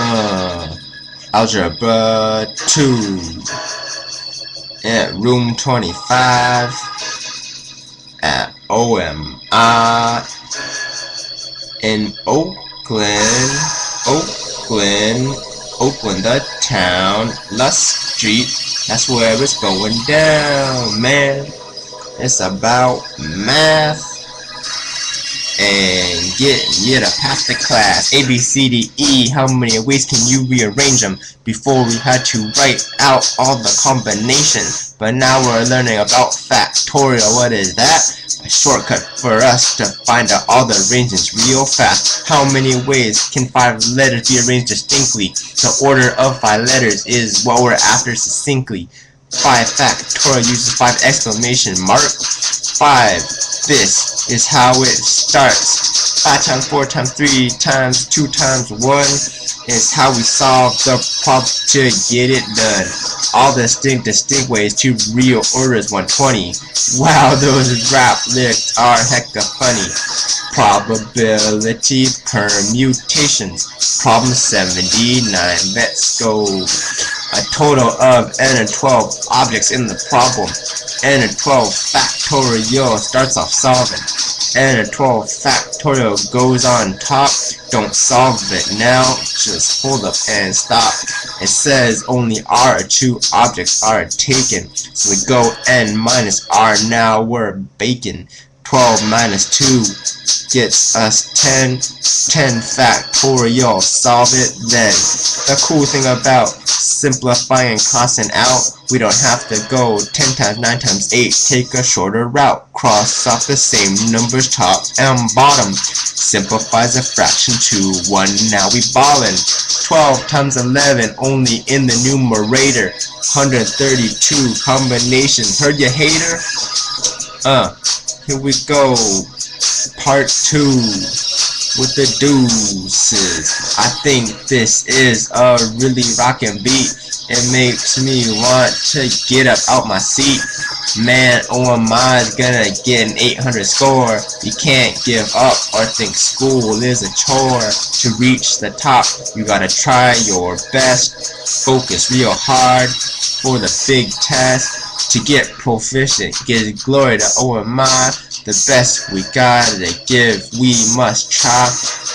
Uh, algebra 2 at room 25 at OMI in Oakland, Oakland, Oakland, the town, Lusk Street. That's where it's going down, man. It's about math and get you to pass the class. A, B, C, D, E. How many ways can you rearrange them? Before we had to write out all the combinations. But now we're learning about factorial. What is that? A shortcut for us to find out all the arrangements real fast. How many ways can five letters be arranged distinctly? The order of five letters is what we're after succinctly. 5 factorial uses 5 exclamation mark. 5. This is how it starts. 5 times 4 times 3 times 2 times 1 is how we solve the problem to get it done. All the distinct, distinct ways to real order is 120. Wow, those rap lyrics are hecka funny. Probability permutations. Problem 79. Let's go a total of n and 12 objects in the problem. n and 12 factorial starts off solving. n and 12 factorial goes on top. Don't solve it now, just hold up and stop. It says only r two objects are taken. So we go n minus r, now we're baking. 12 minus 2 gets us 10. 10 factorial. Solve it then. The cool thing about simplifying crossing out, we don't have to go 10 times 9 times 8. Take a shorter route. Cross off the same numbers top and bottom. Simplifies a fraction to 1. Now we ballin'. 12 times 11 only in the numerator. 132 combination. Heard you hater? Uh. Here we go. Part 2 with the deuces. I think this is a really rockin' beat. It makes me want to get up out my seat. Man, oh, OMI's gonna get an 800 score. You can't give up or think school is a chore. To reach the top, you gotta try your best. Focus real hard for the big test to get proficient. Give glory to oh, OMI. The best we gotta give, we must try.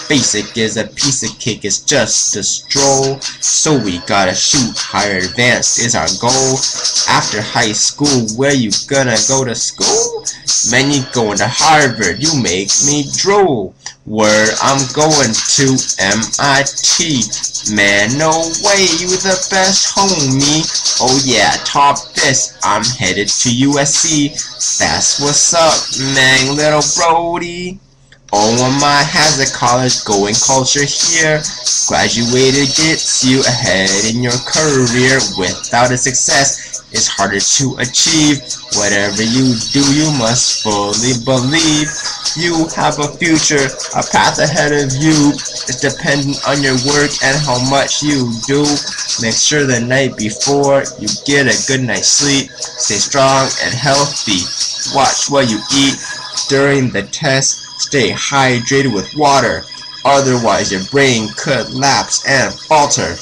Basic is a piece of cake, it's just a stroll. So we gotta shoot. Higher advanced is our goal. After high school, where you gonna go to school? Man, you going to Harvard, you make me drool. Where I'm going to MIT. Man, no way, you the best homie. Oh yeah, top this, I'm headed to USC. That's what's up, man, little Brody. OMI has a college going culture here. Graduated gets you ahead in your career. Without a success, it's harder to achieve. Whatever you do, you must fully believe. You have a future, a path ahead of you. It's dependent on your work and how much you do. Make sure the night before you get a good night's sleep. Stay strong and healthy. Watch what you eat during the test. Stay hydrated with water. Otherwise, your brain could lapse and falter.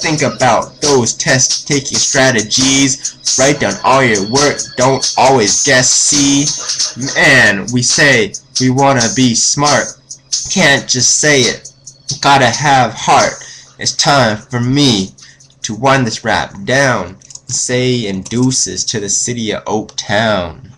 Think about those test-taking strategies. Write down all your work. Don't always guess C. Man, we say we want to be smart. Can't just say it. Gotta have heart. It's time for me to wind this rap down. Say induces to the city of Oak Town.